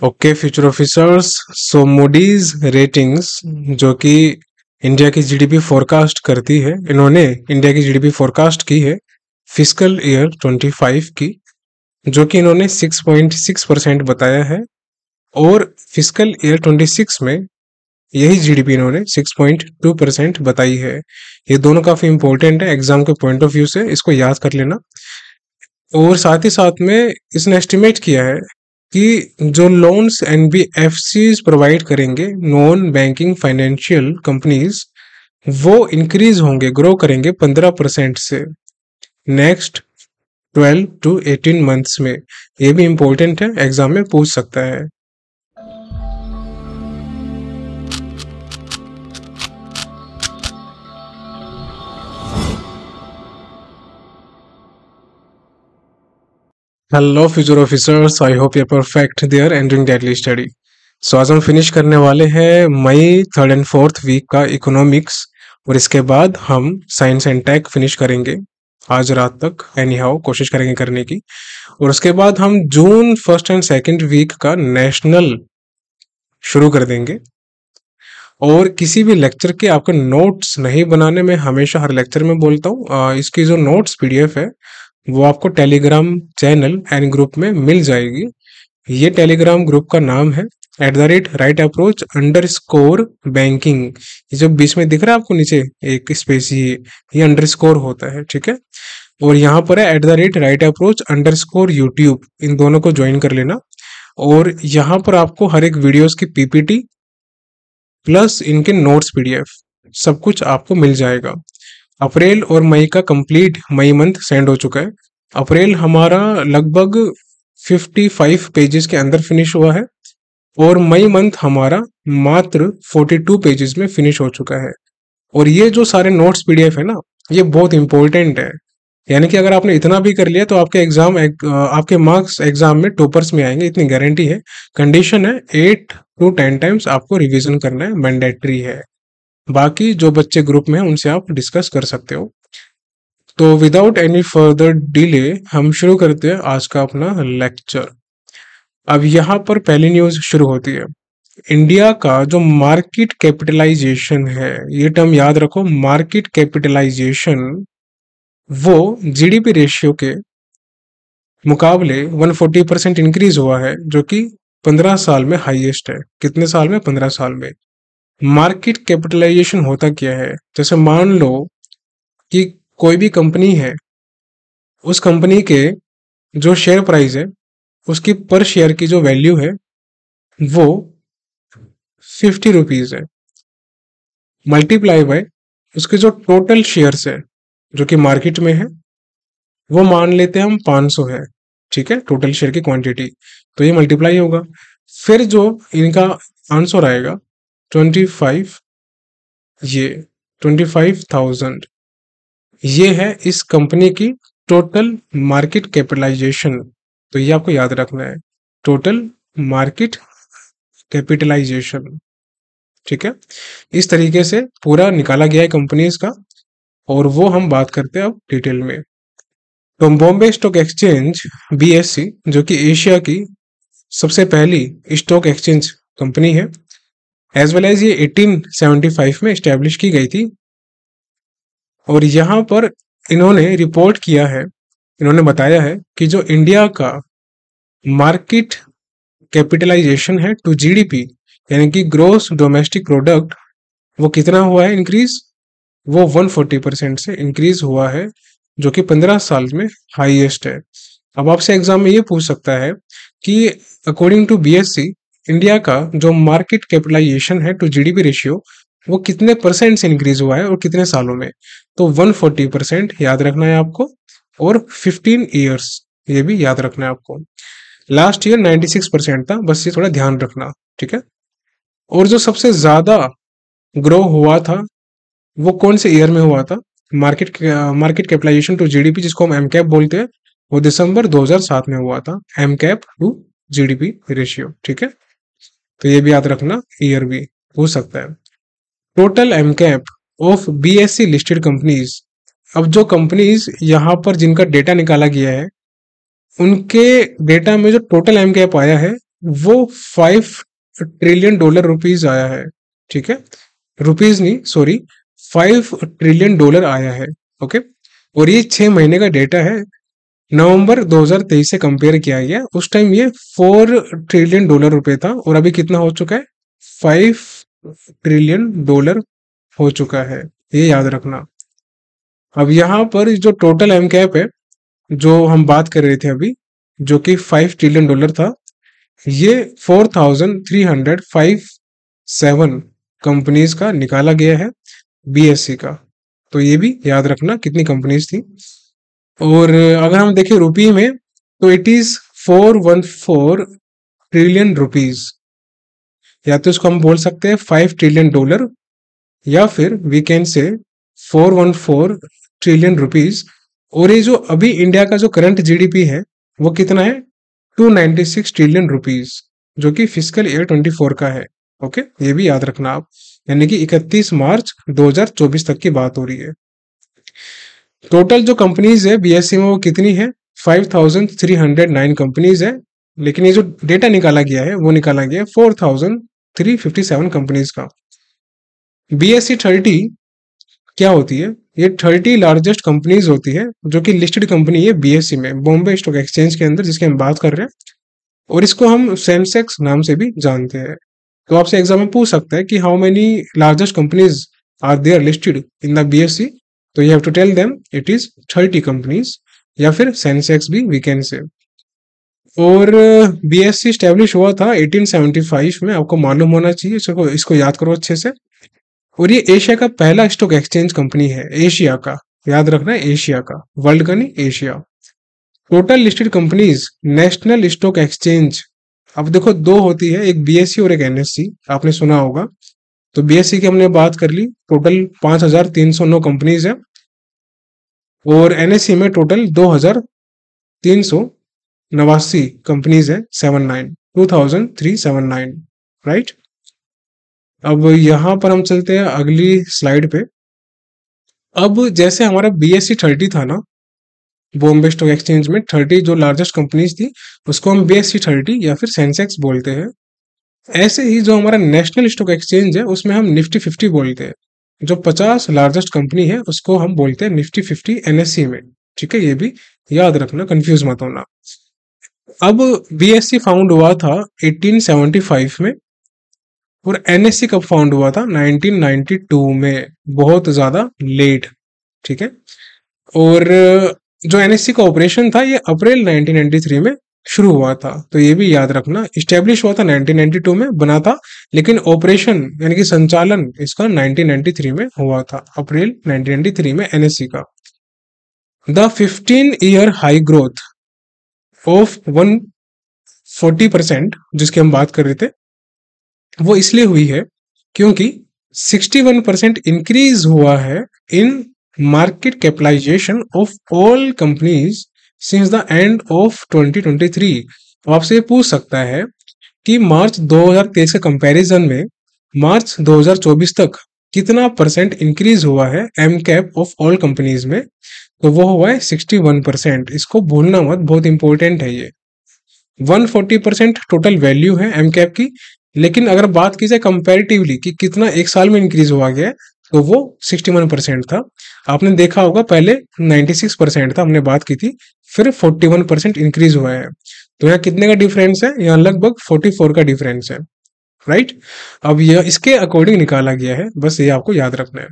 Okay future officers so Moody's ratings जो कि India की जीडीपी फोरकास्ट करती है इन्होंने इंडिया की जीडीपी फोरकास्ट की है फ़िज़िकल ईयर 25 की जो कि इन्होंने 6.6 परसेंट बताया है और फ़िज़िकल ईयर 26 में यही जीडीपी इन्होंने 6.2 परसेंट बताई है। ये दोनों काफ़ी इंपॉर्टेंट है एग्ज़ाम के पॉइंट ऑफ़ व्यू से इसको याद कर लेना। और साथ ही साथ में इसने एस्टिमेट किया है कि जो loans N B F C provide करेंगे नॉन बैंकिंग फाइनेंशियल कंपनीज़ वो इंक्रीज होंगे ग्रो करेंगे 15 परसेंट से नेक्स्ट 12 टू 18 मंथ्स में। ये भी इंपॉर्टेंट है एग्ज़ाम में पूछ सकता है। Hello future officers I hope you perfect there and doing deadly study so आज हम फिनिश करने वाले हैं मई थर्ड एंड फोर्थ वीक का इकोनॉमिक्स और इसके बाद हम साइंस एंड टेक फिनिश करेंगे आज रात तक एनी हाउ कोशिश करेंगे करने की। और उसके बाद हम जून फ़र्स्ट एंड सेकंड वीक का नेशनल शुरू कर देंगे। और किसी भी लेक्चर के आपके नोट्स नहीं बनाने, में हमेशा हर लेक्चर में बोलता हूँ। इसकी जो नोट्स पीडीएफ है वो आपको टेलीग्राम चैनल एंड ग्रुप में मिल जाएगी। ये टेलीग्राम ग्रुप का नाम है। At the rate right approach underscore score banking ये जो बीच में दिख रहा है आपको नीचे एक स्पेस ये ये अंडर स्कोर होता है, ठीक है? और यहाँ पर है at the rate right approach underscore score YouTube इन दोनों को ज्वाइन कर लेना। और यहाँ पर आपको हर एक वीडियोस की पीपीटी प्लस इनके नोट्स पीडीएफ सब कुछ आपको मिल जाएगा। अप्रैल और मई का कंप्लीट मई मंथ सेंड हो चुका है। अप्रैल हमारा लगभग 55 पेजेस के अंदर फिनिश हुआ है और मई मंथ हमारा मात्र 42 पेजेस में फिनिश हो चुका है। और ये जो सारे नोट्स पीडीएफ है ना ये बहुत इंपॉर्टेंट है। यानी कि अगर आपने इतना भी कर लिया तो आपके एग्ज़ाम एक, आपके मार्क्स एग्ज़ाम में टॉपर्स में आएँगे इतनी गारंटी है। कंडीशन है एट टू टेन टाइम्स आपको रिविजन करना है मैंडेटरी है। बाकी जो बच्चे ग्रुप में हैं, उनसे आप डिस्कस कर सकते हो। तो विदाउट एनी फर्दर डिले हम शुरू करते हैं आज का अपना लेक्चर अब यहाँ पर पहली न्यूज़ शुरू होती है। इंडिया का जो मार्केट कैपिटलाइजेशन है, ये टर्म याद रखो मार्केट कैपिटलाइजेशन वो जीडीपी रेशियो के मुकाबले 140 परसेंट इंक्रीज हुआ है, जो कि 15 साल में हाईएस्ट है। कितने साल में? 15 साल में। मार्केट कैपिटलाइजेशन होता क्या है? जैसे मान लो कि कोई भी कंपनी है, उस कंपनी के जो शेयर प्राइस है, उसकी पर शेयर की जो वैल्यू है, वो फिफ्टी रुपीज़ है। मल्टीप्लाई बाय उसके जो टोटल शेयर्स है, जो कि मार्केट में है, वो मान लेते हैं हम 500 है, ठीक है? टोटल शेयर की क्वांटिटी तो ये मल्टीप्लाई होगा। फिर जो इनका आंसर आएगा ट्वेंटी फाइव ये ट्वेंटी फाइव थाउज़ेंड ये है इस कंपनी की टोटल मार्केट कैपिटलाइजेशन तो ये आपको याद रखना है टोटल मार्केट कैपिटलाइजेशन ठीक है? इस तरीके से पूरा निकाला गया है कंपनीज़ का और वो हम बात करते हैं अब डिटेल में। तो बॉम्बे स्टॉक एक्सचेंज बीएससी जो कि एशिया की सबसे पहली स्टॉक एक्सचेंज कंपनी है एज वेल एज ये 1875 में स्टैब्लिश की गई थी। और यहाँ पर इन्होंने रिपोर्ट किया है, इन्होंने बताया है कि जो इंडिया का मार्केट कैपिटलाइजेशन है टू जीडीपी यानी कि ग्रोस डोमेस्टिक प्रोडक्ट वो कितना हुआ है इंक्रीज वो 140 परसेंट से इंक्रीज हुआ है, जो कि 15 साल में हाईएस्ट है। अब आपसे एग्ज़ाम में ये पूछ सकता है कि अकॉर्डिंग टू बीएससी इंडिया का जो मार्केट कैपिटलाइजेशन है टू जीडीपी रेशियो वो कितने परसेंट से इंक्रीज हुआ है और कितने सालों में? तो 140 परसेंट याद रखना है आपको और 15 इयर्स ये भी याद रखना है आपको। लास्ट ईयर 96 परसेंट था, बस ये थोड़ा ध्यान रखना, ठीक है? और जो सबसे ज़्यादा ग्रो हुआ था, वो कौन से ईयर में हुआ था? Market market capitalisation to GDP जिसको हम एम कैप बोलते हैं, वो दिसंबर 2007 में हुआ था M cap to GDP ratio ठीक है? तो ये भी याद रखना ईयर भी हो सकता है। Total M cap of B S C listed companies अब जो कंपनीज़ यहाँ पर जिनका डेटा निकाला गया है, उनके डेटा में जो टोटल एम कैप आया है, वो फाइव ट्रिलियन डॉलर रुपीज़ आया है, ठीक है? रुपीज़ नहीं सॉरी फाइव ट्रिलियन डॉलर आया है ओके और ये छह महीने का डेटा है नवंबर 2023 से कंपेयर किया गया। उस टाइम ये फोर ट्रिलियन डॉलर रुपए था और अभी कितना हो चुका है? फाइव ट्रिलियन डॉलर हो चुका है, ये याद रखना। अब यहाँ पर जो टोटल एम कैप है, जो हम बात कर रहे थे अभी, जो कि फाइव ट्रिलियन डॉलर था, ये four thousand three hundred five seven companies का निकाला गया है बीएससी का। तो ये भी याद रखना कितनी कंपनीज़ थी। और अगर हम देखें रुपी में तो it is four one four trillion rupees या तो इसको हम बोल सकते हैं फाइव ट्रिलियन डॉलर या फिर we can say four one four trillion rupees और ये जो अभी इंडिया का जो करंट जीडीपी है, वो कितना है? 296 ट्रिलियन रुपीज़ जो कि फ़िज़िकल ईयर 24 का है. ओके ये भी याद रखना आप. यानी कि 31 मार्च 2024 तक की बात हो रही है. टोटल जो कंपनीज़ है बीएससी में वो कितनी है? 5309 कंपनीज़ है। लेकिन ये जो डेटा निकाला गया है, वो निकाला गया है 4357 कंपनीज़ का। बीएससी थर्टी क्या होती है? ये थर्टी लार्जेस्ट कंपनीज़ होती है, जो कि लिस्टेड कंपनी है बीएससी में बॉम्बे स्टॉक एक्सचेंज के अंदर, जिसकी हम बात कर रहे हैं। और इसको हम सेंसेक्स नाम से भी जानते हैं। तो आपसे एग्ज़ाम में पूछ सकते हैं कि how many largest companies are there listed in the BSE तो you have to tell them it is thirty companies या फिर सेंसेक्स भी वी कैन से और बी एस सी स्टैब्लिश हुआ था 1875 में, आपको मालूम होना चाहिए, इसको इसको याद करो अच्छे से। और ये एशिया का पहला स्टॉक एक्सचेंज कंपनी है एशिया का। याद रखना है एशिया का वर्ल्ड का नहीं Asia total listed companies national stock exchange अब देखो, दो होती है, एक बीएससी और एक एनएससी आपने सुना होगा। तो बीएससी की हमने बात कर ली टोटल पाँच हज़ार तीन सौ नौ कंपनीज़ है। और एनएससी में टोटल दो हज़ार तीन सौ नवासी कंपनीज़ है seven nine two thousand three seven nine right अब यहाँ पर हम चलते हैं अगली स्लाइड पे। अब जैसे हमारा बी एस सी थर्टी था ना बॉम्बे स्टॉक एक्सचेंज में थर्टी जो लार्जेस्ट कंपनीज़ थी, उसको हम बी एस सी थर्टी या फिर सेंसेक्स बोलते हैं। ऐसे ही जो हमारा नेशनल स्टॉक एक्सचेंज है, उसमें हम निफ्टी फिफ्टी बोलते हैं। जो पचास लार्जेस्ट कंपनी है, उसको हम बोलते हैं निफ्टी फिफ्टी एनएससी में। ठीक है, ये भी याद रखना कंफ्यूज मत होना। अब बीएससी फाउंड हुआ था 1875 में, और एनएससी कब फाउंड हुआ था? 1992 में, बहुत ज़्यादा लेट ठीक है? और जो एनएससी का ऑपरेशन था, ये अप्रैल 1993 में शुरू हुआ था। तो ये भी याद रखना स्टेब्लिश हुआ था 1992 में, बना था, लेकिन ऑपरेशन यानी कि संचालन इसका 1993 में हुआ था, अप्रैल 1993 में एनएससी का। The 15 year high growth of 140 percent जिसकी हम बात कर रहे थे, वो इसलिए हुई है क्योंकि 61 परसेंट इंक्रीज हुआ है in market capitalisation of all companies since the end of 2023 तो आपसे ये पूछ सकता है कि मार्च 2023 के कंपैरिजन में मार्च 2024 तक कितना परसेंट इंक्रीज हुआ है M cap of all companies में? तो वो हुआ है 61 परसेंट इसको भूलना मत, बहुत इंपॉर्टेंट है ये। 140 परसेंट टोटल वैल्यू है एम कैप की। लेकिन अगर बात की जाए कंपेरेटिवली कि कितना एक साल में इंक्रीज हुआ गया तो वो 61 परसेंट था। आपने देखा होगा पहले 96 परसेंट था, हमने बात की थी। फिर 41 परसेंट इंक्रीज हुआ है। तो यहाँ कितने का डिफरेंस है? यहाँ लगभग 44 का डिफरेंस है। राइट अब यह इसके अकॉर्डिंग निकाला गया है। बस ये आपको याद रखना है।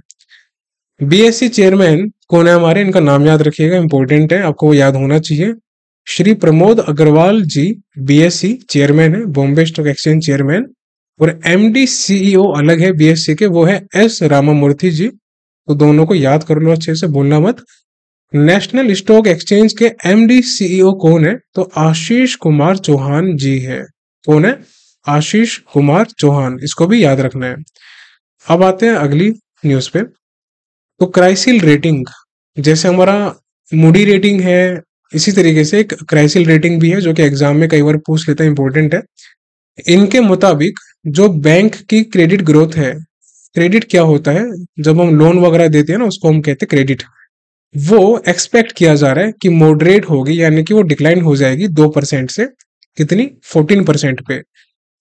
बीएससी चेयरमैन कौन है हमारे? इनका नाम याद रखिएगा। इंपॉर्टेंट है। आपको याद होना चाहिए। श्री प्रमोद अग्रवाल जी बीएससी चेयरमैन है। बॉम्बे स्टॉक एक्सचेंज चेयरमैन और एमडी सीईओ अलग है बीएससी के। वो है एस रामामूर्ति जी। तो दोनों को याद कर लो अच्छे से। बोलना मत। नेशनल स्टॉक एक्सचेंज के एमडी सीईओ कौन है? तो आशीष कुमार चौहान जी है। कौन है? आशीष कुमार चौहान। इसको भी याद रखना है। अब आते हैं अगली न्यूज़ पे। तो क्राइसिल रेटिंग। जैसे हमारा मूडी रेटिंग है, इसी तरीके से एक क्राइसिल रेटिंग भी है, जो कि एग्ज़ाम में कई बार पूछ लेते हैं इंपॉर्टेंट है। इनके मुताबिक जो बैंक की क्रेडिट ग्रोथ है, क्रेडिट क्या होता है? जब हम लोन वगैरह देते हैं ना, उसको हम कहते हैं क्रेडिट। वो एक्सपेक्ट किया जा रहा है कि मॉडरेट होगी, यानी कि वो डिक्लाइन हो जाएगी दो परसेंट से कितनी? 14 परसेंट पे।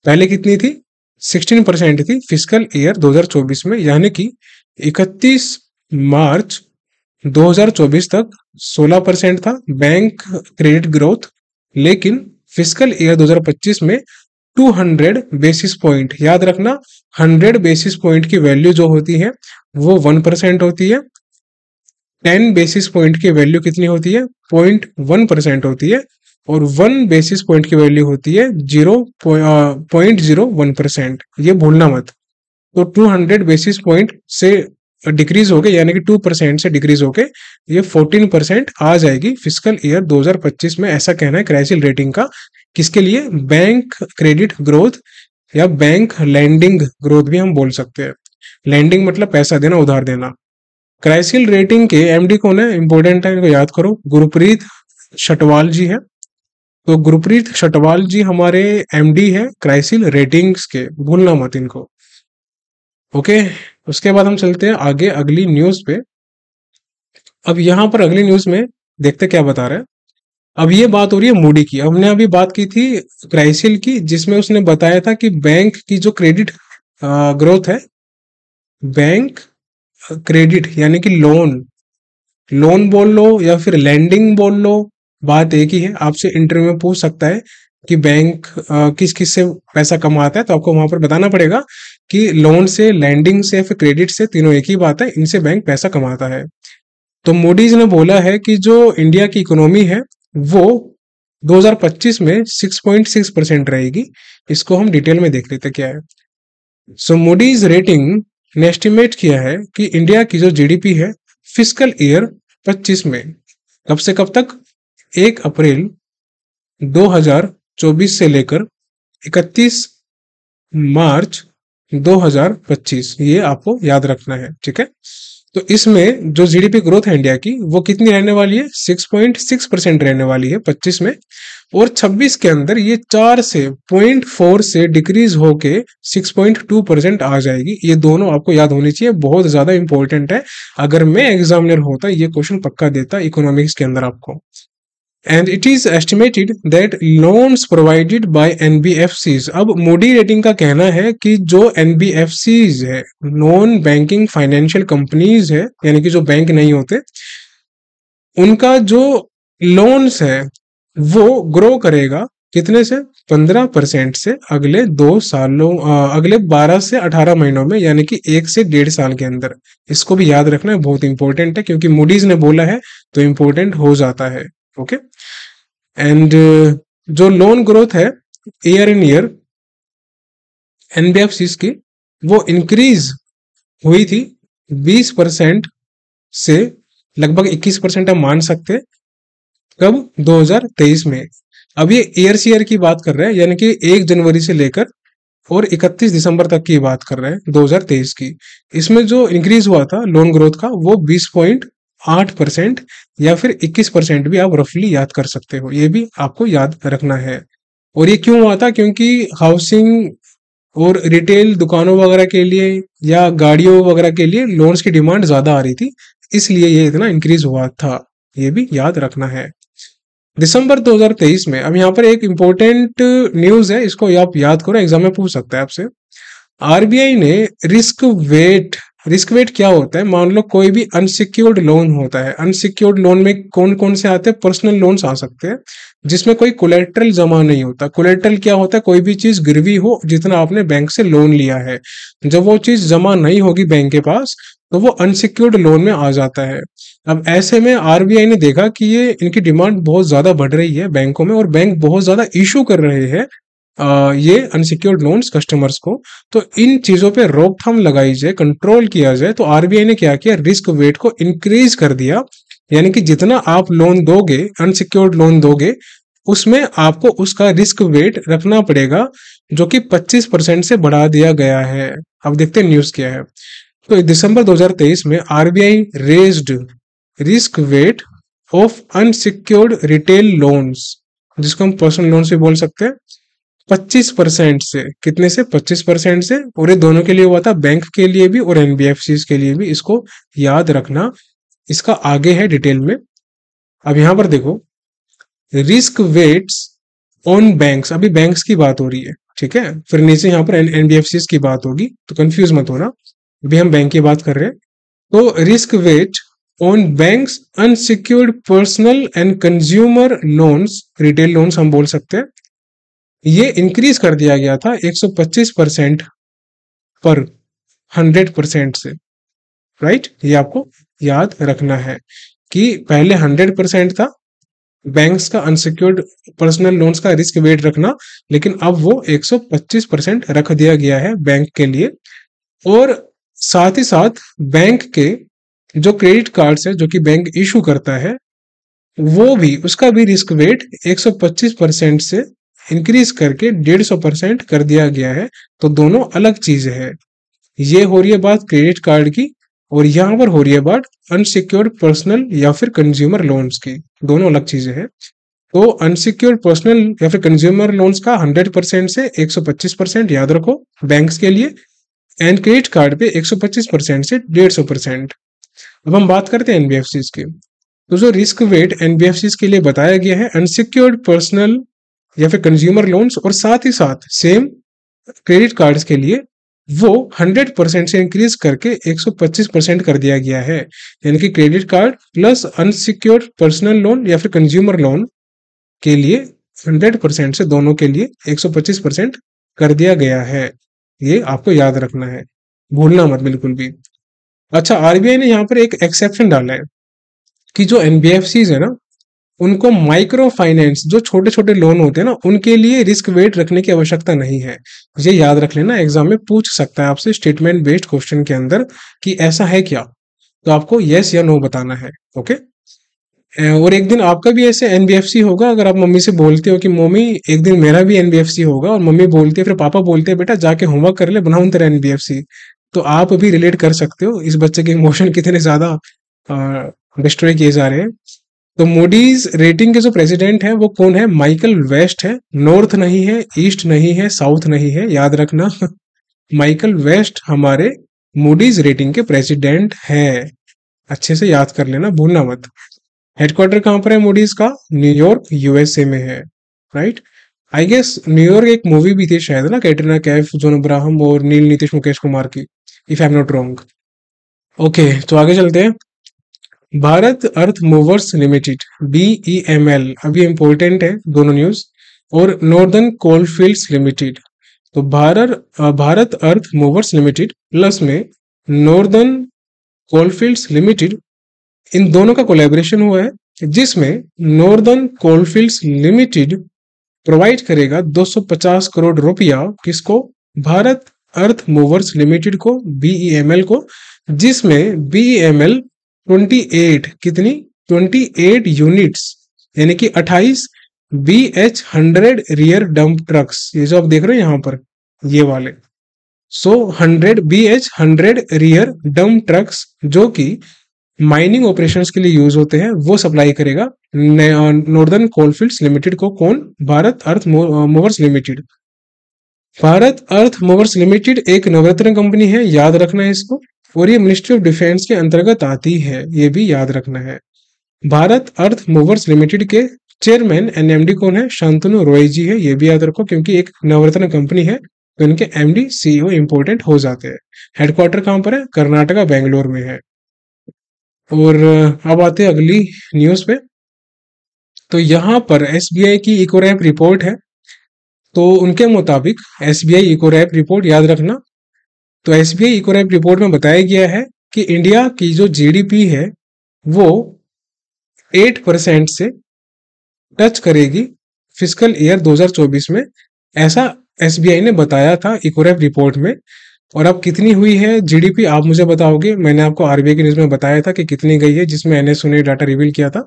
पहले कितनी थी? 16 परसेंट थी फ़िज़िकल ईयर 2024 में, यानी कि 31 मार्च 2024 तक 16 परसेंट था बैंक क्रेडिट ग्रोथ लेकिन फ़िज़िकल ईयर 2025 में 200 बेसिस पॉइंट याद रखना 100 बेसिस पॉइंट की वैल्यू जो होती है, वो वन परसेंट होती है। टेन बेसिस पॉइंट की वैल्यू कितनी होती है? पॉइंट वन परसेंट होती है और वन बेसिस पॉइंट की वैल्यू होती है zero point zero one percent ये भूलना मत। तो टू हंड्रेड बेसिस पॉइंट से डिक्रीज हो गए यानी कि टू परसेंट से डिक्रीज होके, ये फोर्टीन परसेंट आ जाएगी फ़िज़िकल ईयर 2025 में। ऐसा कहना है क्राइसिल रेटिंग का। किसके लिए? बैंक क्रेडिट ग्रोथ या बैंक लैंडिंग ग्रोथ भी हम बोल सकते हैं। लैंडिंग मतलब पैसा देना, उधार देना। क्राइसिल रेटिंग के एमडी कौन है? इंपॉर्टेंट है, इनको याद करो। गुरप्रीत शटवाल जी है। तो गुरप्रीत शटवाल जी हमारे एमडी है क्राइसिल रेटिंग्स के। भूलना मत इनको। ओके उसके बाद हम चलते हैं आगे अगली न्यूज़ पे। अब यहाँ पर अगली न्यूज़ में देखते क्या बता रहे हैं। अब ये बात हो रही है मूडी की। हमने अभी बात की थी क्राइसिल की, जिसमें उसने बताया था कि बैंक की जो क्रेडिट ग्रोथ है बैंक क्रेडिट, यानी कि लोन। लोन बोल लो या फिर लैंडिंग बोल लो, बात एक ही है। आपसे इंटरव्यू में पूछ सकता है कि बैंक किस किस से पैसा कमाता है तो आपको वहाँ पर बताना पड़ेगा कि लोन से लैंडिंग से, फिर क्रेडिट से तीनों एक ही बात है, इनसे बैंक पैसा कमाता है। तो मोडीज ने बोला है कि जो इंडिया की इकोनॉमी है, वो 2025 में 6.6 परसेंट रहेगी। इसको हम डिटेल में देख लेते क्या है। सो मोडीज रेटिंग ने एस्टिमेट किया है कि इंडिया की जो जीडीपी है फ़िज़िकल ईयर 25 में, कब से कब तक? 1 अप्रैल 2024 से लेकर 31 मार्च 2025 ये आपको याद रखना है, ठीक है? तो इसमें जो जीडीपी ग्रोथ है इंडिया की, वो कितनी रहने वाली है? 6.6 परसेंट रहने वाली है 25 में। और 26 के अंदर ये चार से पॉइंट फोर से डिक्रीज होके 6.2 परसेंट आ जाएगी। ये दोनों आपको याद होनी चाहिए, बहुत ज़्यादा इंपॉर्टेंट है। अगर मैं एग्जामिनर होता, ये क्वेश्चन पक्का देता इकोनॉमिक्स के अंदर आपको। And it is estimated that loans provided by NBFCs अब मोडी रेटिंग का कहना है कि जो एनबीएफसीज है नॉन बैंकिंग फाइनेंशियल कंपनीज़ है, यानी कि जो बैंक नहीं होते, उनका जो लोन्स है, वो ग्रो करेगा कितने से? पंद्रह परसेंट से अगले दो सालों अगले बारह से अठारह महीनों में, यानी कि एक से डेढ़ साल के अंदर। इसको भी याद रखना है बहुत इंपॉर्टेंट है, क्योंकि मूडीज ने बोला है तो इंपॉर्टेंट हो जाता है ओके एंड जो लोन ग्रोथ है ईयर इन ईयर एनबीएफसी की, वो इंक्रीज हुई थी 20 परसेंट से लगभग 21 परसेंट हम मान सकते कब? 2023 में। अब ये ईयर सी ईयर की बात कर रहे हैं, यानी कि एक जनवरी से लेकर और 31 दिसंबर तक की बात कर रहे हैं 2023 की। इसमें जो इंक्रीज हुआ था लोन ग्रोथ का, वो 20 पॉइंट आठ परसेंट या फिर इक्कीस परसेंट भी आप रफली याद कर सकते हो। ये भी आपको याद रखना है। और ये क्यों हुआ था? क्योंकि हाउसिंग और रिटेल दुकानों वगैरह के लिए या गाड़ियों वगैरह के लिए लोन्स की डिमांड ज़्यादा आ रही थी, इसलिए ये इतना इंक्रीज हुआ था। ये भी याद रखना है। दिसंबर 2023 में, अब यहाँ पर एक इंपॉर्टेंट न्यूज़ है, इसको आप याद करो एग्ज़ाम में पूछ सकता है आपसे। आरबीआई ने रिस्क वेट रिस्क वेट क्या होता है? मान लो कोई भी अनसिक्योर्ड लोन होता है। अनसिक्योर्ड लोन में कौन कौन से आते हैं? पर्सनल लोन्स आ सकते हैं, जिसमें कोई कोलेट्रल जमा नहीं होता। कोलेट्रल क्या होता है? कोई भी चीज़ गिरवी हो, जितना आपने बैंक से लोन लिया है। जब वो चीज़ जमा नहीं होगी बैंक के पास तो वो अनसिक्योर्ड लोन में आ जाता है। अब ऐसे में आरबीआई ने देखा कि ये इनकी डिमांड बहुत ज़्यादा बढ़ रही है बैंकों में और बैंक बहुत ज़्यादा इशू कर रहे हैं। ये अनसिक्योर्ड लोन्स कस्टमर्स को तो इन चीज़ों पे रोकथाम लगाई जाए कंट्रोल किया जाए तो आरबीआई ने क्या किया रिस्क वेट को इंक्रीज कर दिया। यानी कि जितना आप लोन दोगे अनसिक्योर्ड लोन दोगे, उसमें आपको उसका रिस्क वेट रखना पड़ेगा, जो कि 25 परसेंट से बढ़ा दिया गया है। अब देखते हैं न्यूज़ क्या है। तो दिसंबर 2023 में RBI raised risk weight of unsecured retail loans जिसको हम पर्सनल लोन भी बोल सकते हैं। पच्चीस परसेंट से, कितने से? पच्चीस परसेंट से। और ये दोनों के लिए हुआ था, बैंक के लिए भी और एनबीएफसी के लिए भी। इसको याद रखना। इसका आगे है डिटेल में। अब यहाँ पर देखो। Risk weights on banks. अभी बैंक्स की बात हो रही है, ठीक है? फिर नीचे यहाँ पर एनबीएफसी की बात होगी तो कंफ्यूज मत होना। अभी हम बैंक की बात कर रहे हैं। तो risk weight on banks, unsecured personal and consumer loans, retail loans हम बोल सकते हैं। ये इंक्रीज कर दिया गया था 125 परसेंट पर 100 परसेंट से राइट ये आपको याद रखना है कि पहले 100 परसेंट था बैंक्स का अनसिक्योर्ड पर्सनल लोन्स का रिस्क वेट रखना, लेकिन अब वो 125 परसेंट रख दिया गया है बैंक के लिए। और साथ ही साथ बैंक के जो क्रेडिट कार्ड्स है, जो कि बैंक इशू करता है, वो भी, उसका भी रिस्क वेट 125 परसेंट से इंक्रीज करके डेढ़ सौ परसेंट कर दिया गया है। तो दोनों अलग चीज़ है। ये हो रही है बात क्रेडिट कार्ड की और यहाँ पर हो रही है बात अनसिक्योर्ड पर्सनल या फिर कंज्यूमर लोन्स की। दोनों अलग चीज़ें हैं। तो अनसिक्योर्ड पर्सनल या फिर कंज्यूमर लोन्स का 100 परसेंट से 125 परसेंट याद रखो बैंक्स के लिए एंड क्रेडिट कार्ड पे 125 परसेंट से 150 परसेंट। अब हम बात करते हैं एनबीएफसी की। तो जो रिस्क वेट एनबीएफसी के लिए बताया गया है अनसिक्योर्ड पर्सनल या फिर कंज्यूमर लोन्स और साथ ही साथ सेम क्रेडिट कार्ड्स के लिए वो 100 परसेंट से इंक्रीज करके 125 परसेंट कर दिया गया है। यानी कि credit card plus unsecured personal loan या फिर कंज्यूमर लोन के लिए 100 परसेंट से दोनों के लिए 125 परसेंट कर दिया गया है। ये आपको याद रखना है। भूलना मत बिल्कुल भी। अच्छा आरबीआई ने यहाँ पर एक एक्सेप्शन डाला है कि जो एनबीएफसी है ना उनको माइक्रो फाइनेंस जो छोटे छोटे लोन होते हैं ना, उनके लिए रिस्क वेट रखने की आवश्यकता नहीं है। ये याद रख लेना एग्ज़ाम में पूछ सकता है आपसे स्टेटमेंट बेस्ड क्वेश्चन के अंदर कि ऐसा है क्या? तो आपको यस या नो बताना है ओके और एक दिन आपका भी ऐसे एनबीएफसी होगा, अगर आप मम्मी से बोलते हो कि, मम्मी, एक दिन मेरा भी एनबीएफसी होगा, और मम्मी बोलती है, फिर पापा बोलते हैं, बेटा, जाके होमवर्क कर ले बनाऊ तेरा एनबीएफसी तो आप भी रिलेट कर सकते हो, इस बच्चे के इमोशन कितने ज़्यादा डिस्ट्रॉय किए जा रहे हैं। तो मूडीज रेटिंग के जो प्रेसिडेंट है, वो कौन है? माइकल वेस्ट है। नॉर्थ नहीं है ईस्ट नहीं है साउथ नहीं है, याद रखना। माइकल वेस्ट हमारे मूडीज रेटिंग के प्रेसिडेंट है। अच्छे से याद कर लेना, भूलना मत। हेडक्वार्टर कहाँ पर है मूडीज का? न्यूयॉर्क यूएसए में है right I guess New York एक मूवी भी थी शायद, ना? कैटरीना कैफ जोन अब्राहम और नील नीतीश मुकेश कुमार की if I am not wrong okay तो आगे चलते हैं। Bharat Earth Movers Limited BEML अभी इंपॉर्टेंट है दोनों न्यूज़ और नॉर्दर्न कोल कोलफील्ड्स लिमिटेड तो Bharat Bharat earth movers limited plus में नॉर्दर्न कोलफील्ड्स लिमिटेड इन दोनों का कोलेबोरेशन हुआ है, जिसमें नॉर्दर्न कोलफील्ड्स लिमिटेड प्रोवाइड करेगा 250 करोड़ रुपया किसको? भारत अर्थ मूवर्स लिमिटेड को बीईएमएल को, जिसमें बीईएमएल 28 कितनी? 28 यूनिट्स यानी कि 28 B H hundred rear dump trucks ये जो आप देख रहे हैं यहाँ पर, ये वाले। So hundred B H hundred rear dump trucks जो कि माइनिंग ऑपरेशंस के लिए यूज़ होते हैं, वो सप्लाई करेगा नॉर्दर्न कोलफील्ड्स लिमिटेड को। कौन? Bharat earth movers limited Bharat earth movers limited एक नवरत्न कंपनी है, याद रखना है इसको। और ये मिनिस्ट्री ऑफ़ डिफेंस के अंतर्गत आती है, ये भी याद रखना है। भारत अर्थ मूवर्स लिमिटेड के चेयरमैन एंड एमडी कौन है? शांतनु रॉय जी है, ये भी याद रखो, क्योंकि एक नवरत्न कंपनी है तो इनके एमडी सीईओ इंपोर्टेंट हो जाते हैं। हेडक्वार्टर कहाँ पर है? कर्नाटका, बेंगलोर में है। और अब आते हैं अगली न्यूज़ पे। तो यहाँ पर एसबीआई की इकोरैप रिपोर्ट है तो उनके मुताबिक एसबीआई इकोरैप रिपोर्ट याद रखना तो S B I economic report में बताया गया है कि इंडिया की जो जीडीपी है, वो एट परसेंट से टच करेगी फ़िज़िकल ईयर 2024 में। ऐसा एसबीआई ने बताया था इकोरेप रिपोर्ट में। और अब कितनी हुई है जीडीपी आप मुझे बताओगे? मैंने आपको आरबीआई की न्यूज़ में बताया था कि कितनी गई है, जिसमें एनएस ने डाटा रिवील किया था।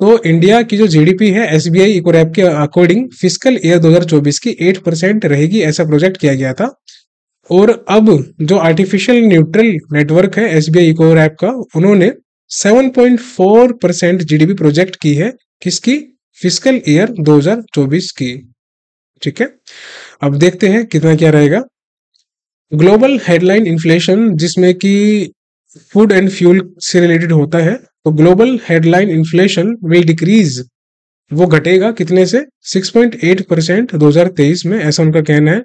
तो इंडिया की जो जीडीपी है एसबीआई इकोरेप के अकॉर्डिंग फ़िज़िकल ईयर 2024 की 8 परसेंट रहेगी, ऐसा प्रोजेक्ट किया गया था। और अब जो आर्टिफिशियल न्यूट्रल नेटवर्क है एस बी ऐप का, उन्होंने 7.4 परसेंट जीडीपी प्रोजेक्ट की है किसकी? फ़िज़िकल ईयर 2024 की। ठीक है? अब देखते हैं कितना क्या रहेगा। ग्लोबल हेडलाइन इन्फ्लेशन जिसमें कि फ़ूड एंड फ्यूल से रिलेटेड होता है तो global headline inflation will decrease वो घटेगा कितने से? 6.8 परसेंट दो में, ऐसा उनका कहना है।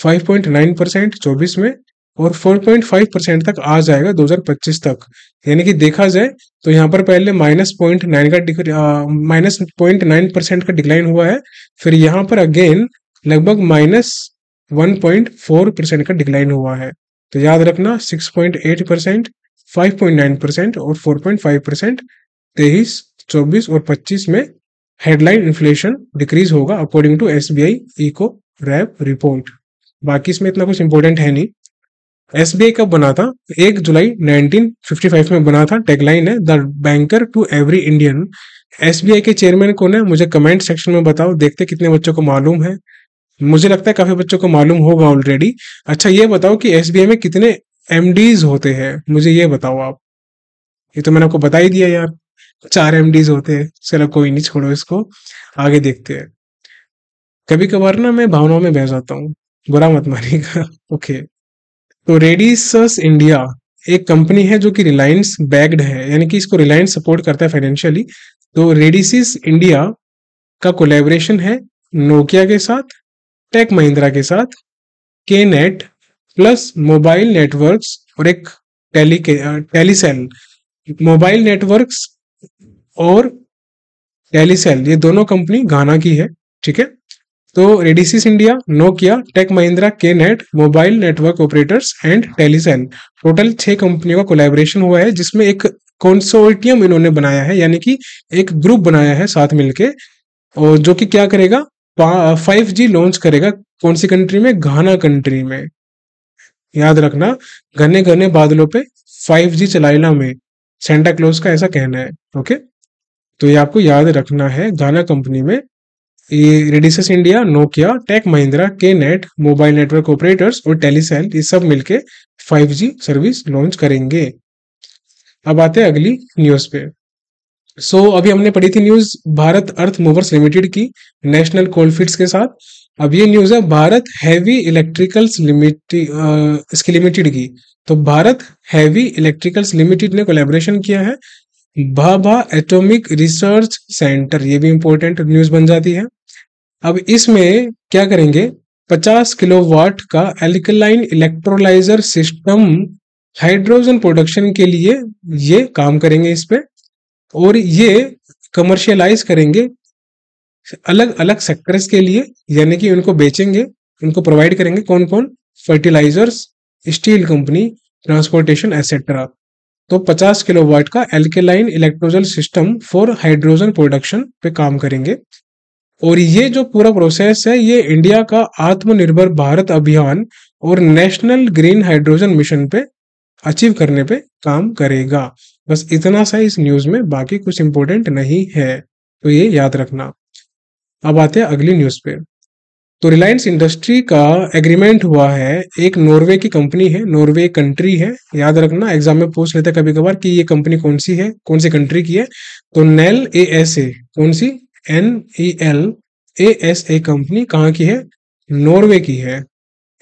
5.9 परसेंट चौबीस में और 4.5 परसेंट तक आ जाएगा 2025 तक। यानी कि देखा जाए तो यहाँ पर पहले माइनस पॉइंट नाइन का माइनस पॉइंट नाइन परसेंट का डिक्लाइन हुआ है, फिर यहाँ पर अगेन लगभग minus one point four percent का डिक्लाइन हुआ है। तो याद रखना, six point eight percent, five point nine percent और फोर पॉइंट फाइव परसेंट तेईस, चौबीस और पच्चीस में हेडलाइन इन्फ्लेशन डिक्रीज होगा according to S B I eco wrap report. बाकी इसमें इतना कुछ इंपॉर्टेंट है नहीं। एस बी आई कब बना था? एक जुलाई 1955 में बना था। टेगलाइन है the banker to every Indian S B I के चेयरमैन कौन है? मुझे कमेंट सेक्शन में बताओ, देखते कितने बच्चों को मालूम है। मुझे लगता है काफ़ी बच्चों को मालूम होगा ऑलरेडी अच्छा ये बताओ कि एसबीआई में कितने एम होते हैं? मुझे ये बताओ आप। ये तो मैंने आपको बता ही दिया यार। चार एम होते हैं। चलो, कोई नहीं, छोड़ो इसको। आगे देखते हैं। कभी कभार ना मैं भावनाओं में बह जाता हूँ। बुरा मत मानिएगा। ओके तो रेडिसस इंडिया एक कंपनी है जो कि रिलायंस बैग्ड है, यानी कि इसको रिलायंस सपोर्ट करता है फाइनेंशियली तो रेडिसिस इंडिया का कोलेबोरेशन है नोकिया के साथ टेक महिंद्रा के साथ के नेट प्लस मोबाइल नेटवर्क्स और एक टेली के टेलीसेल मोबाइल नेटवर्क्स और टेलीसेल ये दोनों कंपनी गाना की है, ठीक है? तो Radisys India Nokia tech Mahindra के net mobile network operators and Telecel total छह कंपनियों का कोलेबोरेशन हुआ है, जिसमें एक कॉन्सोर्टियम इन्होंने बनाया है, यानी कि एक ग्रुप बनाया है साथ मिलके, और जो कि क्या करेगा? फाइव जी लॉन्च करेगा, कौन सी कंट्री में? घाना कंट्री में। याद रखना घने घने बादलों पे फाइव जी चलाइला में सेंटा क्लोज का ऐसा कहना है ओके तो ये आपको याद रखना है घाना कंपनी में। Radisys India Nokia tech Mahindra के नेट मोबाइल नेटवर्क ऑपरेटर्स और टेलीसेल ये सब मिलके 5G सर्विस लॉन्च करेंगे। अब आते हैं अगली न्यूज़ पे। सो so, अभी हमने पढ़ी थी news Bharat earth movers limited की नेशनल कोलफीड्स के साथ। अब ये न्यूज़ है भारत हैवी इलेक्ट्रिकल्स लिमिटेड इसकी लिमिटेड की। तो भारत हैवी इलेक्ट्रिकल्स लिमिटेड ने कोलेबोरेशन किया है। भाभा एटॉमिक रिसर्च सेंटर ये भी इंपॉर्टेंट न्यूज़ बन जाती है। अब इसमें क्या करेंगे? 50 किलोवाट का alkaline electrolyser system hydrogen production के लिए ये काम करेंगे इस पर और ये कमर्शियलाइज करेंगे अलग अलग सेक्टर्स के लिए, यानी कि उनको बेचेंगे, उनको प्रोवाइड करेंगे कौन कौन fertilisers steel company transportation etcetera तो 50 किलोवाट का alkaline electrolyser system for hydrogen production पे काम करेंगे। और ये जो पूरा प्रोसेस है, ये इंडिया का आत्मनिर्भर भारत अभियान और नेशनल ग्रीन हाइड्रोजन मिशन पे अचीव करने पे काम करेगा। बस इतना सा इस न्यूज़ में, बाकी कुछ इंपॉर्टेंट नहीं है। तो ये याद रखना। अब आते हैं अगली न्यूज़ पे। तो रिलायंस इंडस्ट्री का एग्रीमेंट हुआ है। एक नॉर्वे की कंपनी है नॉर्वे कंट्री है। याद रखना एग्ज़ाम में पूछ लेते कभी कभार कि ये कंपनी कौन सी है, कौन सी कंट्री की है। तो नेल ए एस ए कौन सी? N E L A S A company कहाँ की है? नॉर्वे की है।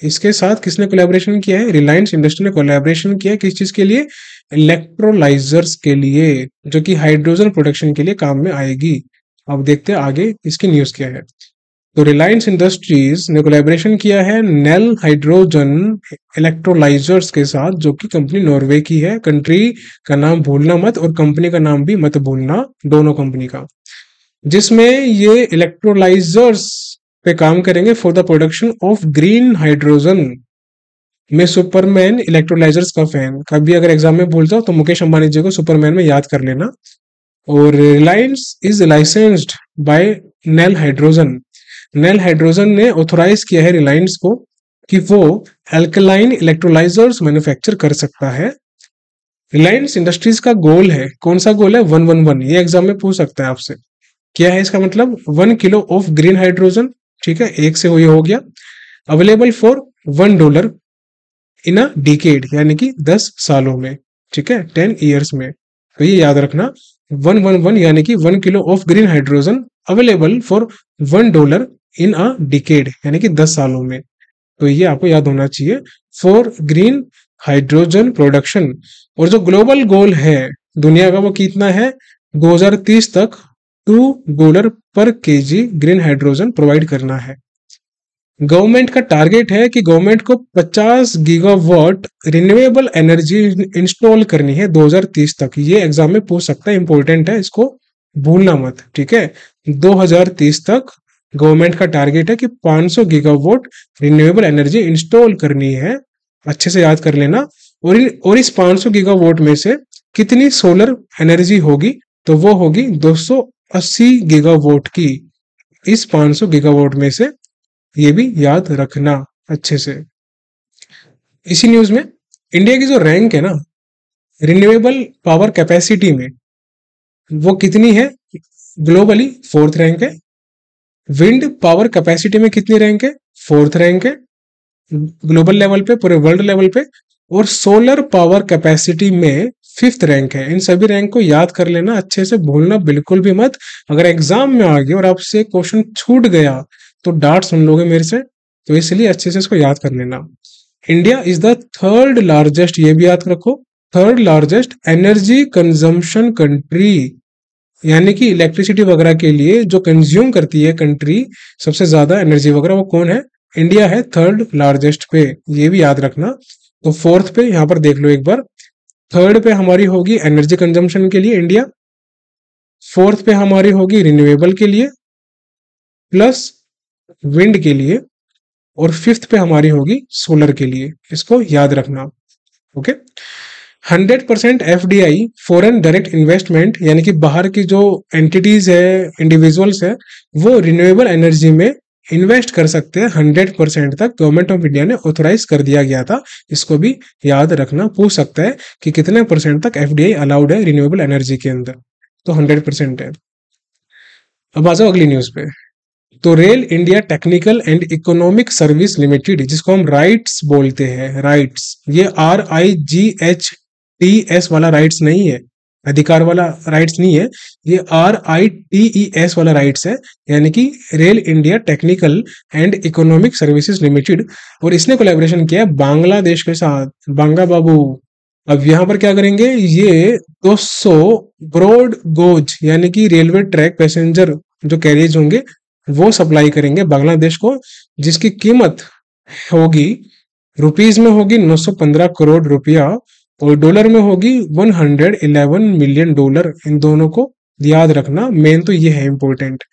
इसके साथ किसने कोलेबोरेशन किया है? रिलायंस इंडस्ट्री ने कोलेबोरेशन किया है किस चीज़ के लिए? इलेक्ट्रोलाइजर्स के लिए, जो कि हाइड्रोजन प्रोडक्शन के लिए काम में आएगी। अब देखते हैं आगे इसकी न्यूज़ क्या है। तो रिलायंस इंडस्ट्रीज़ ने कोलेबोरेशन किया है नेल हाइड्रोजन इलेक्ट्रोलाइजर्स के साथ, जो कि कंपनी नॉर्वे की है। कंट्री का नाम भूलना मत और कंपनी का नाम भी मत भूलना, दोनों कंपनी का। जिसमें ये इलेक्ट्रोलाइजर्स पे काम करेंगे for the production of green hydrogen मैं सुपरमैन इलेक्ट्रोलाइजर्स का फ़ैन कभी अगर एग्ज़ाम में भूल जाओ तो मुकेश अंबानी जी को सुपरमैन में याद कर लेना। और Reliance is licensed by NEL hydrogen NEL hydrogen ने ऑथोराइज किया है रिलायंस को कि वो एल्कलाइन इलेक्ट्रोलाइजर्स मैन्युफैक्चर कर सकता है। रिलायंस इंडस्ट्रीज़ का गोल है। कौन सा गोल है? वन वन वन ये एग्ज़ाम में पूछ सकता है आपसे। क्या है इसका मतलब? One kilo of green hydrogen ठीक है? एक से ये हो गया। Available for one dollar in a decade यानी कि दस सालों में, ठीक है? टेन ईयर्स में। तो ये याद रखना। वन वन वन यानी कि one kilo of green hydrogen available for one dollar in a decade यानी कि दस सालों में। तो ये आपको याद होना चाहिए। फॉर ग्रीन हाइड्रोजन प्रोडक्शन और जो ग्लोबल गोल है, दुनिया का वो कितना है? 2030 तक two dollar per KG green hydrogen provide करना है। गवर्नमेंट का टारगेट है कि गवर्नमेंट को 50 गीगावाट रिन्यूएबल एनर्जी इंस्टॉल करनी है 2030 तक। ये एग्ज़ाम में पूछ सकता है इंपॉर्टेंट है, इसको भूलना मत, ठीक है? 2030 तक गवर्नमेंट का टारगेट है कि 500 गीगावाट रिन्यूएबल एनर्जी इंस्टॉल करनी है। अच्छे से याद कर लेना। और इन, और इस 500 गीगावाट में से कितनी सोलर एनर्जी होगी तो वो होगी 280 गीगावाट की इस 500 गीगावाट में से ये भी याद रखना अच्छे से। इसी न्यूज़ में इंडिया की जो रैंक है ना रिन्यूएबल पावर कैपेसिटी में, वो कितनी है? ग्लोबली फोर्थ रैंक है। विंड पावर कैपेसिटी में कितनी रैंक है? फोर्थ रैंक है। ग्लोबल लेवल पे, पूरे वर्ल्ड लेवल पे। और सोलर पावर कैपेसिटी में फिफ्थ रैंक है। इन सभी रैंक को याद कर लेना, अच्छे से भूलना बिल्कुल भी मत। अगर एग्ज़ाम में आ गया और आपसे क्वेश्चन छूट गया तो डांट सुन लोगे मेरे से तो इसलिए अच्छे से इसको याद कर लेना। India is the third largest, ये भी याद रखो, third largest energy consumption country. यानी कि इलेक्ट्रिसिटी वगैरह के लिए जो कंज्यूम करती है कंट्री, सबसे ज़्यादा एनर्जी वगैरह वो कौन है? इंडिया है थर्ड लार्जेस्ट पे, ये भी याद रखना। तो फोर्थ पे, यहाँ पर देख लो एक बार। थर्ड पे हमारी होगी एनर्जी कंजम्पशन के लिए इंडिया फोर्थ पे हमारी होगी रिन्यूएबल के लिए प्लस विंड के लिए, और फिफ्थ पे हमारी होगी सोलर के लिए। इसको याद रखना okay hundred percent F D I foreign direct investment यानी कि बाहर की जो एंटिटीज है इंडिविजुअल्स है, वो रिन्यूएबल एनर्जी में इन्वेस्ट कर सकते हैं हंड्रेड परसेंट तक। गवर्नमेंट ऑफ़ इंडिया ने ऑथोराइज कर दिया गया था। इसको भी याद रखना, पूछ सकता है कि कितने परसेंट तक एफ़ अलाउड है रिन्यूएबल एनर्जी के अंदर। तो हंड्रेड परसेंट है। अब आ जाओ अगली न्यूज़ पे। तो rail India technical and economic service limited जिसको हम राइट्स बोलते हैं राइट्स ये R I G H T S वाला राइट्स नहीं है। अधिकार वाला राइट्स नहीं है। ये R I T E S वाला राइट्स है, यानी कि rail India technical and economic services limited और इसने कोलेबोरेशन किया है बांग्लादेश के साथ। बांगा बाबू, अब यहाँ पर क्या करेंगे? ये 200 ब्रॉड गोज यानी कि रेलवे ट्रैक पैसेंजर जो कैरियज होंगे, वो सप्लाई करेंगे बांग्लादेश को, जिसकी कीमत होगी रुपीज़ में होगी 915 करोड़ रुपया। और डॉलर में होगी 111 मिलियन डॉलर। इन दोनों को याद रखना, मेन तो ये है इंपॉर्टेंट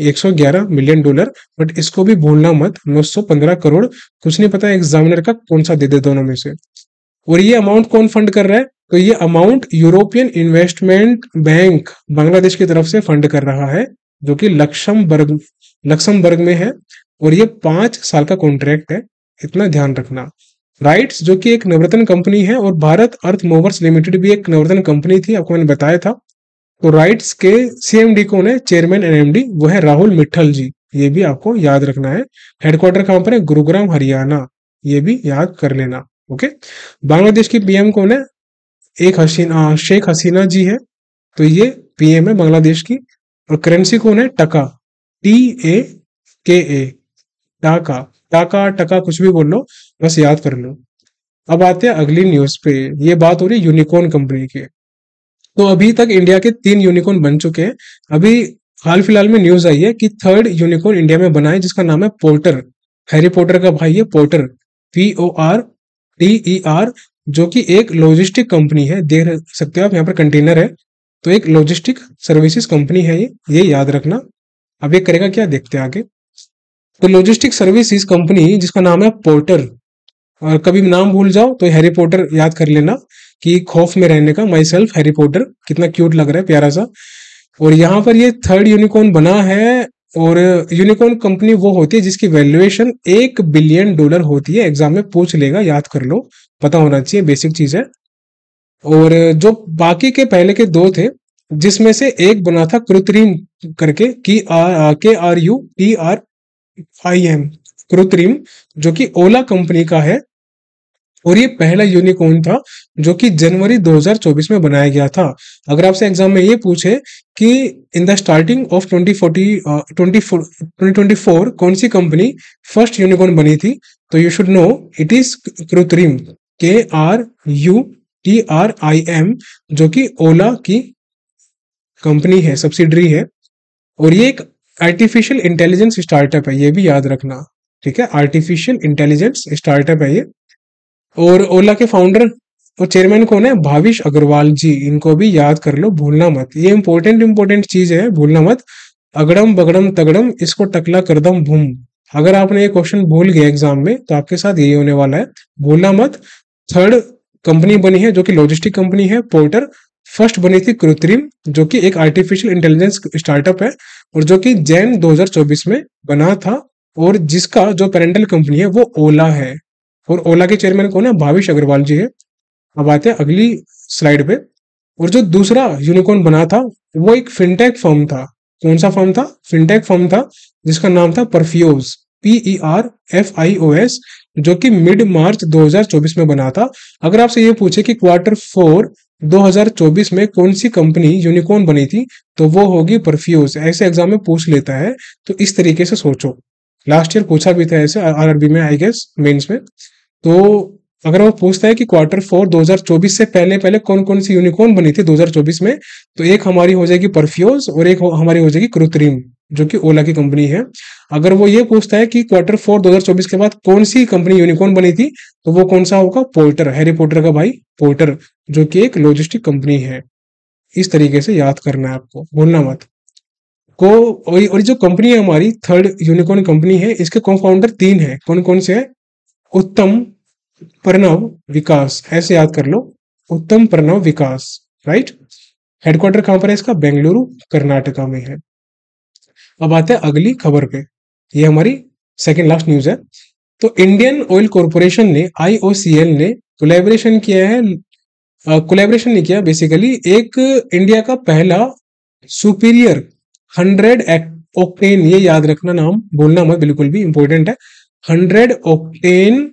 111 मिलियन डॉलर, बट इसको भी भूलना मत। 915 करोड़, कुछ नहीं पता एग्जामिनर का कौन सा दे दे दोनों में से। और ये अमाउंट कौन फंड कर रहा है? तो ये amount European investment bank Bangladesh की तरफ़ से फंड कर रहा है, जो कि लक्ष्मबर्ग लक्ष्मबर्ग में है। और ये पाँच साल का कॉन्ट्रैक्ट है, इतना ध्यान रखना। राइट्स जो कि एक नवरत्न कंपनी है और भारत अर्थ मोवर्स लिमिटेड भी एक नवरत्न कंपनी थी, आपको मैंने बताया था। तो राइट्स के सीएमडी कौन है चेयरमैन एन एनएमडी वो है राहुल मिठल जी। ये भी आपको याद रखना है। हेडक्वार्टर कहाँ पर है? गुरुग्राम हरियाणा ये भी याद कर लेना ओके बांग्लादेश की पीएम कौन है एक हसीना शेख हसीना जी है। तो ये पीएम है बांग्लादेश की। और करेंसी कौन है टका टी ए के ए टाका टाका, टका, कुछ भी बोल लो, बस याद कर लो। अब आते हैं अगली न्यूज़ पे। ये बात हो रही है यूनिकॉर्न कंपनी की। तो अभी तक इंडिया के तीन यूनिकॉर्न बन चुके हैं। अभी हाल फ़िलहाल में न्यूज़ आई है कि थर्ड यूनिकॉर्न इंडिया में बना है, जिसका नाम है पोर्टर हैरी पोर्टर का भाई है porter P O R T E R जो कि एक लॉजिस्टिक कंपनी है। देख सकते हो आप, यहाँ पर कंटेनर है। तो एक लॉजिस्टिक सर्विसेज़ कंपनी है ये। ये याद रखना। अब ये करेगा क्या? देखते हैं आगे। तो लॉजिस्टिक सर्विसेज़ कंपनी जिसका नाम है पोर्टर और कभी नाम भूल जाओ तो हैरी पोर्टर याद कर लेना कि खौफ में रहने का माई सेल्फ हैरी पोर्टर कितना क्यूट लग रहा है, प्यारा सा। और यहाँ पर ये थर्ड यूनिकॉर्न बना है और यूनिकॉर्न कंपनी वो होती है जिसकी वैल्यूएशन एक बिलियन डॉलर होती है। एग्ज़ाम में पूछ लेगा, याद कर लो, पता होना चाहिए बेसिक चीज़ है। और जो बाकी के पहले के दो थे, जिसमें से एक बना था कृत्रिम करके की R K R U T R I M Krutrim, जो कि ओला कंपनी का है, और ये पहला यूनिकॉर्न था, जो कि जनवरी 2024 में बनाया गया था। अगर आपसे एग्ज़ाम में ये पूछे कि इन द स्टार्टिंग ऑफ़ 2040 2024 कौन सी कंपनी फ़र्स्ट यूनिकॉर्न बनी थी तो you should know it is Krutrim K R U T R I M जो कि ओला की कंपनी है सब्सिडरी है। और ये एक आर्टिफिशियल इंटेलिजेंस स्टार्टअप है, ये भी याद रखना, ठीक है? आर्टिफिशियल इंटेलिजेंस स्टार्टअप है ये। और ओला के फाउंडर और चेयरमैन कौन है? भाविश अग्रवाल जी, इनको भी याद कर लो, भूलना मत। ये इंपॉर्टेंट इंपॉर्टेंट चीज़ है, भूलना मत। अगड़म, बगड़म, तगड़म, इसको टकला करदम भूम। अगर आपने ये क्वेश्चन भूल गया एग्ज़ाम में तो आपके साथ यही होने वाला है। भूलना मत। थर्ड कंपनी बनी है, जो कि लॉजिस्टिक कंपनी है पोर्टर फ़र्स्ट बनी थी कृत्रिम, जो कि एक आर्टिफिशियल इंटेलिजेंस स्टार्टअप है, और जो कि जैन 2024 में बना था, और जिसका जो पेरेंटल कंपनी है, वो ओला है। और ओला के चेयरमैन कौन है? भाविश अग्रवाल जी है। अब आते हैं अगली स्लाइड पे। और जो दूसरा यूनिकॉर्न बना था, वो एक फिनटेक फर्म था। कौन सा फर्म था? फिनटेक फर्म था, जिसका नाम था Perfios P E R F I O S जो कि मिड मार्च 2024 में बना था। अगर आपसे ये पूछे कि क्वार्टर फोर 2024 में कौन सी कंपनी यूनिकॉर्न बनी थी? तो वो होगी परफ्यूज। ऐसे एग्ज़ाम में पूछ लेता है तो इस तरीके से सोचो। लास्ट ईयर पूछा भी था ऐसे आरआरबी में आई गेस मेंस में। तो अगर वो पूछता है कि क्वार्टर फोर 2024 से पहले पहले कौन कौन सी यूनिकॉर्न बनी थी 2024 में तो एक हमारी हो जाएगी परफ्यूज और एक हमारी हो जाएगी कृत्रिम। जो कि ओला की कंपनी है। अगर वो ये पूछता है कि क्वार्टर फोर 2024 के बाद कौन सी कंपनी यूनिकॉर्न बनी थी तो वो कौन सा होगा? पोर्टर हैरी पोर्टर का भाई पोर्टर जो कि एक लॉजिस्टिक कंपनी है। इस तरीके से याद करना है आपको, भूलना मत। को, और जो कंपनी है हमारी थर्ड यूनिकॉर्न कंपनी है, इसके को फाउंडर तीन है। कौन कौन से है? उत्तम प्रणव विकास। ऐसे याद कर लो। उत्तम प्रणव विकास राइट हेडक्वार्टर कहाँ पर है इसका? बेंगलुरु, कर्नाटका में है। अब आते हैं अगली खबर पे। ये हमारी सेकेंड लास्ट न्यूज़ है। तो इंडियन ऑयल कॉरपोरेशन ने आईओसीएल ने कोलेबोरेशन किया है कोलेबोरेशन नहीं किया बेसिकली एक इंडिया का पहला सुपीरियर हंड्रेड ओक्टेन ये याद रखना नाम, बोलना मत, बिल्कुल भी इंपॉर्टेंट है। हंड्रेड ओक्टेन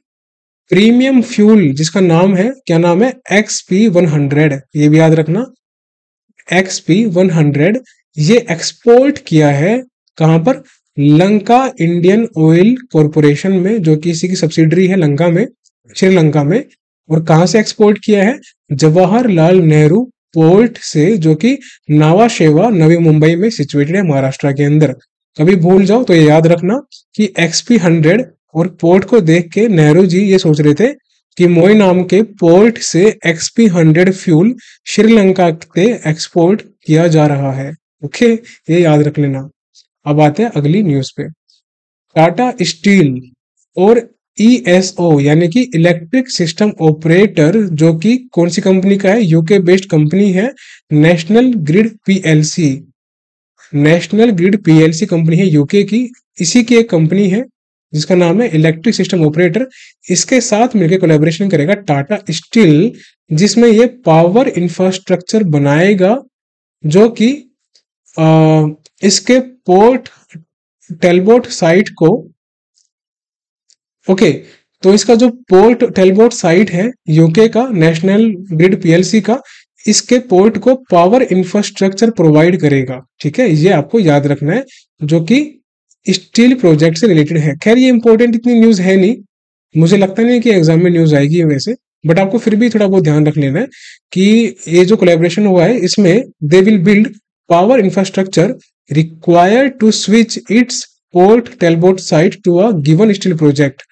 प्रीमियम फ्यूल जिसका नाम है, क्या नाम है? एक्स पी वन हंड्रेड ये भी याद रखना। एक्स पी वन हंड्रेड ये एक्सपोर्ट किया है कहाँ पर? लंका इंडियन ऑयल कॉरपोरेशन में, जो कि इसी की सब्सिडरी है लंका में, श्रीलंका में, और कहाँ से एक्सपोर्ट किया है? जवाहरलाल नेहरू पोर्ट से, जो कि नावा शेवा नवी मुंबई में सिचुएटेड है महाराष्ट्र के अंदर। कभी भूल जाओ तो ये याद रखना कि एक्सपी हंड्रेड और पोर्ट को देख के नेहरू जी ये सोच रहे थे कि मोई नाम के पोर्ट से एक्सपी हंड्रेड फ्यूल श्रीलंका से एक्सपोर्ट किया जा रहा है। ओके ये याद रख लेना। अब आते हैं अगली न्यूज़ पे। टाटा स्टील और ईएसओ e यानी कि इलेक्ट्रिक सिस्टम ऑपरेटर जो कि कौन सी कंपनी का है? यूके बेस्ड कंपनी है National Grid PLC National Grid PLC company है यूके की, इसी की एक कंपनी है, जिसका नाम है इलेक्ट्रिक सिस्टम ऑपरेटर इसके साथ मिलकर कोलेबोरेशन करेगा टाटा स्टील जिसमें ये पावर इंफ्रास्ट्रक्चर बनाएगा, जो कि इसके पोर्ट, टेलबोट साइट को, ओके तो इसका जो पोर्ट, टेलबोट साइट है यूके का नेशनल ग्रिड पीएलसी का, इसके पोर्ट को पावर इंफ्रास्ट्रक्चर प्रोवाइड करेगा, ठीक है? ये आपको याद रखना है, जो कि स्टील प्रोजेक्ट से रिलेटेड है। खैर, ये इंपॉर्टेंट इतनी न्यूज़ है नहीं, मुझे लगता नहीं कि एग्ज़ाम में न्यूज़ आएगी वैसे बट आपको फिर भी थोड़ा बहुत ध्यान रख लेना है कि ये जो कोलेबोरेशन हुआ है, इसमें they will build power infrastructure required to switch its port telbot site to a given steel project.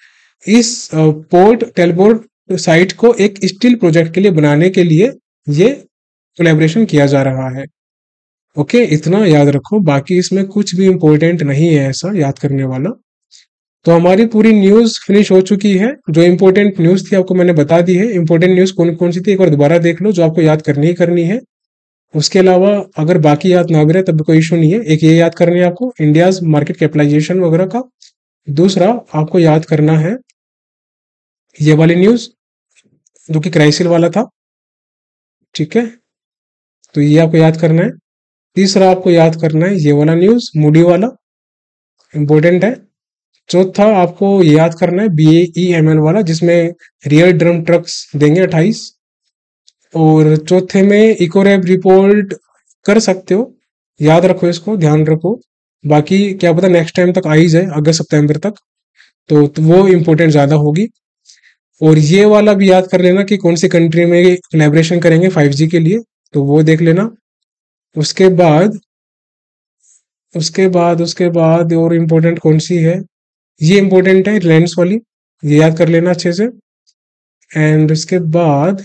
इस पोर्ट टेलबोर्ड साइट को एक स्टील प्रोजेक्ट के लिए बनाने के लिए ये कोलेबोरेशन किया जा रहा है। ओके okay, इतना याद रखो बाकी इसमें कुछ भी इंपॉर्टेंट नहीं है ऐसा याद करने वाला। तो हमारी पूरी न्यूज़ फिनिश हो चुकी है। जो इंपॉर्टेंट न्यूज़ थी आपको मैंने बता दी है। इंपॉर्टेंट न्यूज़ कौन कौन सी थी एक बार दोबारा देख लो जो आपको याद करनी ही करनी है। उसके अलावा अगर बाकी याद ना भी तब भी कोई इशू नहीं है। एक ये याद करनी है आपको इंडियाज मार्केट कैपिटलाइजेशन वगैरह का। दूसरा, आपको याद करना है, ये वाली न्यूज़ जो कि क्राइसिल वाला था, ठीक है? तो ये आपको याद करना है। तीसरा आपको याद करना है, ये वाला न्यूज़ मूडी वाला इंपॉर्टेंट है। चौथा, आपको याद करना है बी ई एम एल वाला, जिसमें रियल ड्रम ट्रक्स देंगे अट्ठाईस। और चौथे में इकोरेप रिपोर्ट कर सकते हो। याद रखो इसको ध्यान रखो। बाकी क्या पता नेक्स्ट टाइम तक आ ही जाए अगस्त सितंबर तक। तो, तो वो इम्पोर्टेंट ज़्यादा होगी। और ये वाला भी याद कर लेना कि कौन सी कंट्री में कोलेब्रेशन करेंगे 5G के लिए। तो वो देख लेना। उसके बाद उसके बाद उसके बाद और इम्पोर्टेंट कौन सी है? ये इम्पोर्टेंट है रिलायंस वाली। ये याद कर लेना अच्छे से। एंड उसके बाद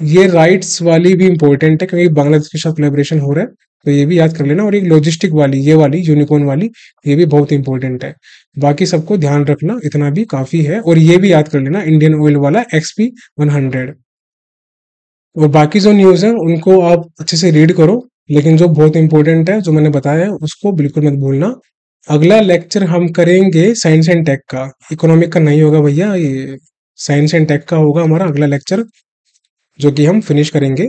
ये राइट्स वाली भी इम्पोर्टेंट है क्योंकि बांग्लादेश के साथ कोलेबोरेशन हो रहा है तो ये भी याद कर लेना। और एक लॉजिस्टिक वाली, ये वाली यूनिकॉर्न वाली, ये भी बहुत इंपॉर्टेंट है। बाकी सबको ध्यान रखना, इतना भी काफ़ी है। और ये भी याद कर लेना इंडियन ऑयल वाला एक्सपी 100 और बाकी जो न्यूज़ है, उनको आप अच्छे से रीड करो, लेकिन जो बहुत इंपॉर्टेंट है, जो मैंने बताया है, उसको बिल्कुल मत भूलना। अगला लेक्चर हम करेंगे साइंस एंड टेक का। इकोनॉमिक का नहीं होगा भैया, ये साइंस एंड टेक का होगा हमारा अगला लेक्चर जो कि हम फिनिश करेंगे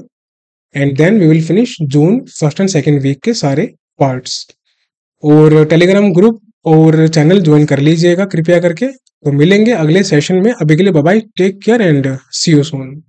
and then we will finish June first and second week के सारे पार्ट्स और टेलीग्राम ग्रुप और चैनल ज्वाइन कर लीजिएगा कृपया करके। तो मिलेंगे अगले सेशन में। अभी के लिए bye take care and see you soon